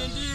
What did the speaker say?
ndi